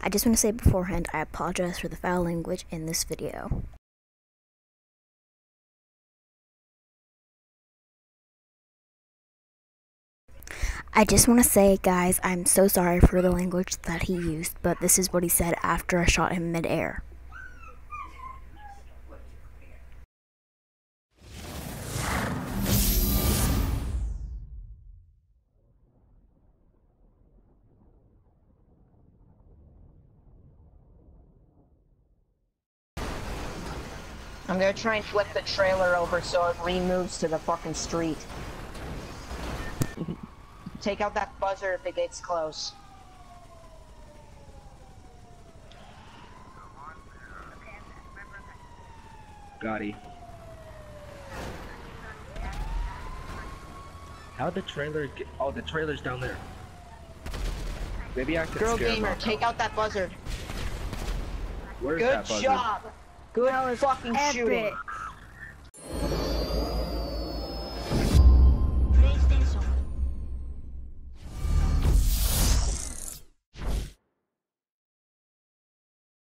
I just want to say beforehand, I apologize for the foul language in this video. I just want to say, guys, I'm so sorry for the language that he used, but this is what he said after I shot him midair. I'm gonna try and flip the trailer over so it removes to the fucking street. Take out that buzzer if it gets close. Gotti. How'd the trailer get? Oh, the trailer's down there. Maybe I could Girl scare gamer, them take out that buzzer. Where's Good that buzzer? job. Good fucking epic. shooting.